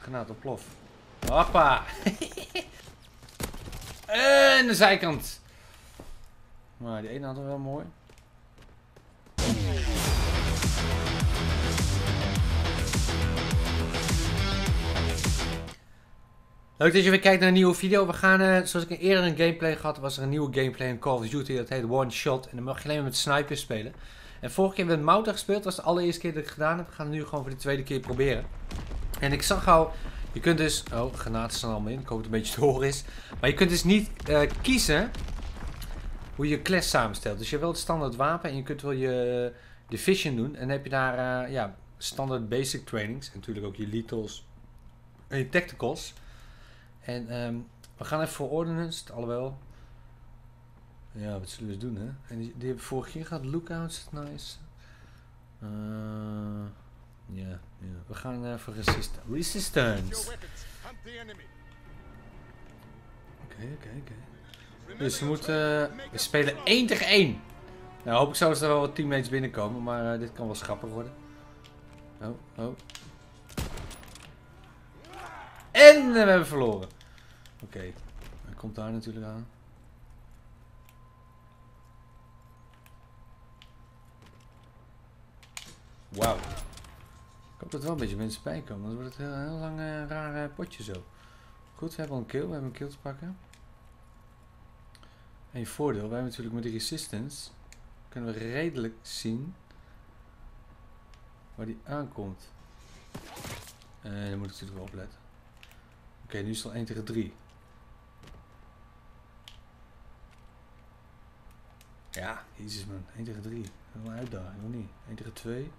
Granaat op plof. Hoppa! en de zijkant. Maar die ene we wel mooi. Leuk dat je weer kijkt naar een nieuwe video. We gaan, uh, zoals ik eerder een gameplay gehad, was er een nieuwe gameplay in Call of Duty. Dat heet One Shot. En dan mag je alleen maar met snipers spelen. En vorige keer met Mouta gespeeld. Dat was de allereerste keer dat ik het gedaan heb. We gaan het nu gewoon voor de tweede keer proberen. En ik zag al, je kunt dus... Oh, granaten staan allemaal in. Ik hoop het een beetje te horen is. Maar je kunt dus niet uh, kiezen hoe je class samenstelt. Dus je het standaard wapen en je kunt wel je division doen. En dan heb je daar uh, ja, standaard basic trainings. En natuurlijk ook je lethals en je tacticals. En um, we gaan even voor ordnance, alhoewel. Ja, wat zullen we doen, hè? En die, die hebben vorige keer gehad. Lookouts, nice. Uh, ja, ja, we gaan uh, voor resist resistance. Oké, oké, oké. Dus we moeten. Uh, we spelen 1 tegen 1. Nou, hoop ik zo dat er wel wat teammates binnenkomen, maar uh, dit kan wel schappig worden. Oh, oh. En we hebben verloren. Oké, okay. hij komt daar natuurlijk aan. Wauw. Ik hoop dat er wel een beetje mensen bij komen, anders wordt het een heel, lang uh, raar uh, potje zo. Goed, we hebben al een kill, we hebben een kill te pakken. En je voordeel, wij hebben natuurlijk met de resistance, kunnen we redelijk zien waar die aankomt. En uh, daar moet ik natuurlijk wel opletten. Oké, nu is het al 1 tegen 3. Ja, jezus man. 1 tegen 3. Dat is wel een uitdaging, of niet? 1 tegen 2.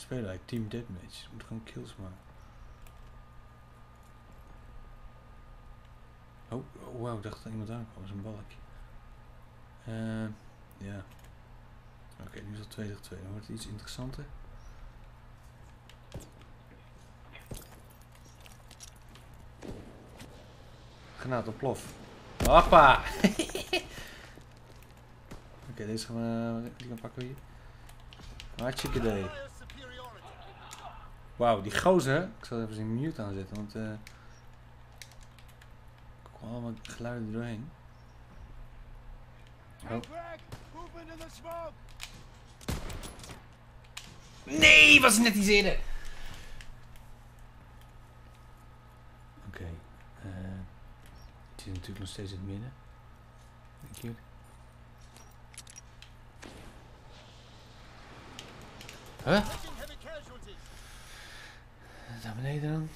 Spelen eigenlijk Team Deathmatch. We moeten gewoon kills maken. Oh, oh wow, ik dacht dat iemand aankwam. Dat is een balkje. Uh, ja. Oké, nu is het 2 tegen 2. Dan wordt het iets interessanter. Granaat op plof. Hoppa! Oké, deze gaan we, die gaan pakken hier. Hartstikke idee. Wauw, die gozer. Ik zal even zijn mute aanzetten, want uh, er komen allemaal geluiden er doorheen. Oh. Nee, was net iets eerder. Oké. Okay, uh, het zit natuurlijk nog steeds in het midden. Denk je? Huh? Naar beneden dan.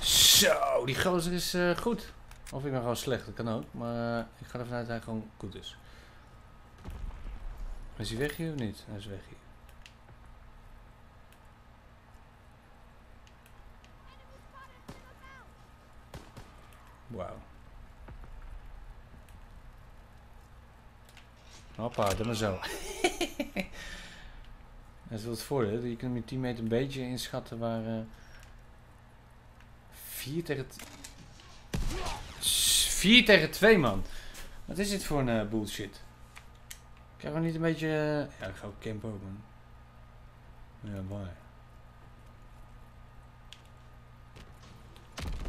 Zo, die gozer is uh, goed. Of ik ben gewoon slecht, dat kan ook. Maar uh, ik ga ervan uit dat hij gewoon goed is. Is hij weg hier of niet? Hij is weg hier. Wauw. Hoppa, doe maar zo. Dat is wel het voordeel. Je kunt met teammate een beetje inschatten waar... Uh, 4 tegen... 4 tegen 2 man. Wat is dit voor een uh, bullshit? Krijgen we niet een beetje... Uh, ja, ik ga ook campen ook man. Ja, bye.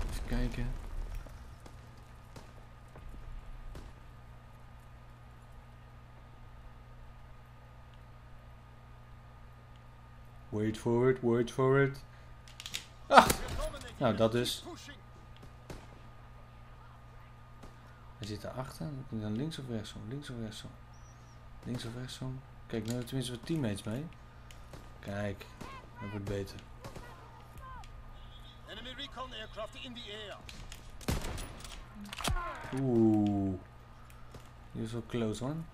Even kijken. Wait for it, wait for it. Ah! Nou, dat dus. Hij zit daarachter. Dan links of rechtsom, links of rechtsom. Links of rechtsom. Kijk, nu hebben we tenminste wat teammates mee. Kijk, dat wordt beter. Oeh. Die is wel close man.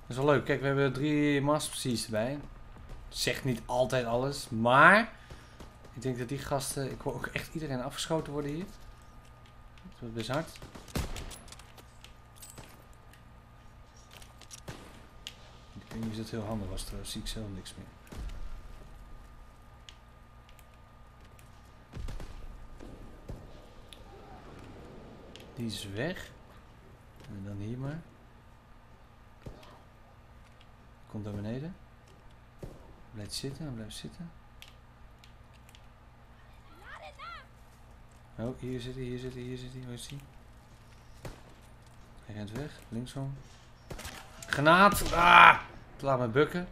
Dat is wel leuk. Kijk, we hebben drie masterprecies erbij. Zegt niet altijd alles, maar ik denk dat die gasten, ik hoor ook echt iedereen afgeschoten worden hier. Dat wordt best hard. Ik weet niet dat heel handig was, trouwens zie ik zelf niks meer. Die is weg. En dan hier maar. Komt naar beneden. Blijft zitten, blijft zitten. Oh, hier zit hij, hier zit hij, hier zit hij. Waar is hij? Hij rent weg, linksom. Granaat! Ah! Laat me bukken.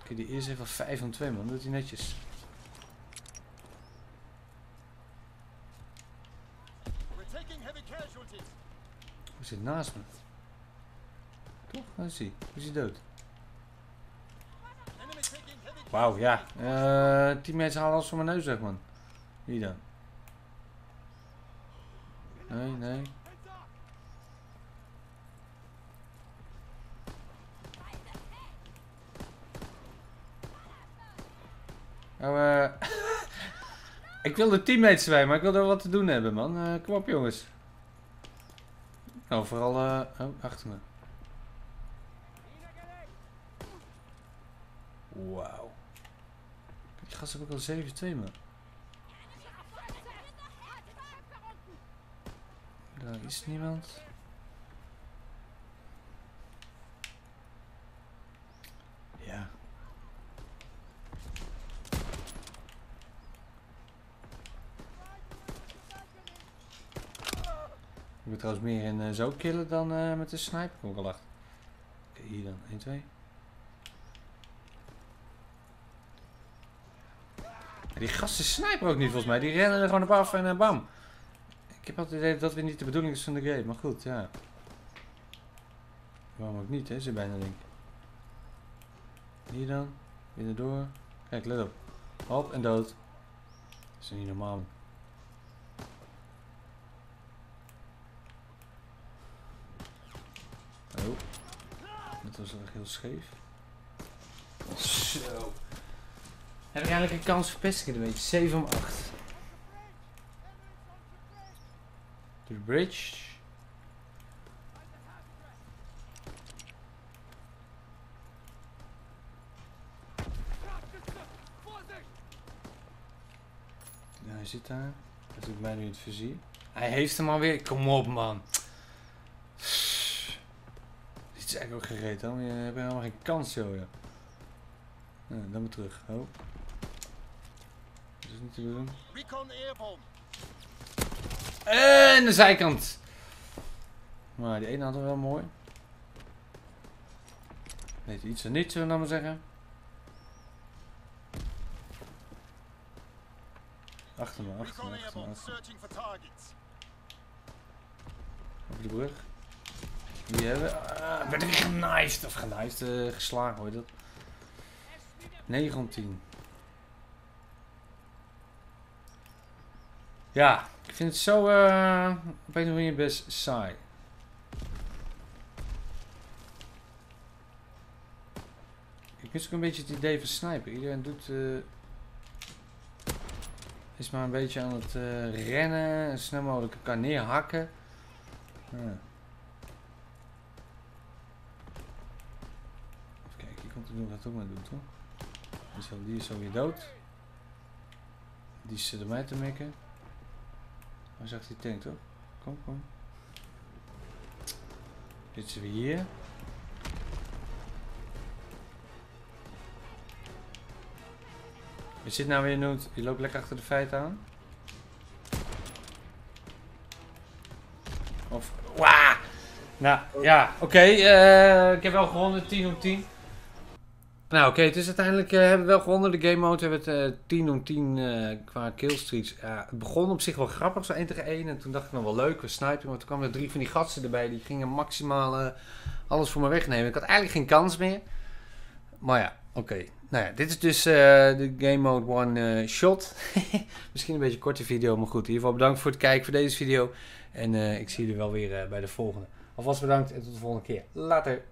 Oké, die eerst even 5 van 2 man, doet hij netjes. Hij zit naast me. Toch? Waar is hij? Is hij dood? Wauw, ja. Uh, halen alles van mijn neus weg, man. Wie dan? Nee, nee. Nou, eh... ik wil de teammates zijn, maar ik wil er wat te doen hebben, man. Uh, kom op, jongens. Nou, vooral... Uh... Oh, achter me. Wauw. Die gast heb ik al 7-2, man. Daar is niemand. Ja. Ik moet trouwens meer in uh, zo killen dan uh, met de sniper. Kom ik al achter. Oké, okay, hier dan. 1, 2. Die gasten sniper ook niet volgens mij. Die rennen er gewoon op af en uh, bam. Ik heb altijd het idee dat weer niet de bedoeling is van de game. Maar goed, ja. Waarom ook niet, hè? Ze bijna denk Hier dan. Binnen door. Kijk, let op. Hop en dood. Dat is niet normaal. Oh. Dat was echt heel scheef. Zo. Heb ik eigenlijk een kans verpesten, een beetje. 7 om 8. De bridge. Ja, hij zit daar. Dat doet mij nu het vizier. Hij heeft hem alweer. Kom op, man. Dit is eigenlijk ook gereed, hoor. Je hebt helemaal geen kans, joh. Ja, dan maar terug. Oh. Dat is niet te doen. Recon airborne. En de zijkant. Maar die ene hadden we wel mooi. Weet iets en niet, zullen we nou maar zeggen. Achter me, achter me, achter me. Over de brug. Die hebben we. Uh, ben ik genaaid of genaaid, uh, geslagen hoor je dat. 19. Ja, ik vind het zo uh, op een manier best saai. Ik mis ook een beetje het idee van sniper. Iedereen doet... Uh, is maar een beetje aan het uh, rennen. En snel mogelijk kan neerhakken. Ja. Even kijken, hier komt er nog wat ook maar doen, toch? Die is, zo weer dood. Die zit er mij te mikken. Waar zag die tank toch? Kom, kom. Dit is weer hier. Je zit nou weer nood. Je loopt lekker achter de feiten aan. Of. Wauw! Nou, ja, oké. Okay, uh, ik heb wel gewonnen, 10 op 10. Nou oké, het is uiteindelijk uh, hebben we wel gewonnen. De game mode hebben het uh, 10 om 10 uh, qua killstreaks. Het begon op zich wel grappig, zo 1 tegen 1. En toen dacht ik nog wel leuk, we snipen. Maar toen kwamen er drie van die gatsen erbij. Die gingen maximaal alles voor me wegnemen. Ik had eigenlijk geen kans meer. Maar ja, oké. Nou ja, dit is dus de game mode one shot. Misschien een beetje een korte video, maar goed. In ieder geval bedankt voor het kijken voor deze video. En ik zie jullie wel weer bij de volgende. Alvast bedankt en tot de volgende keer. Later.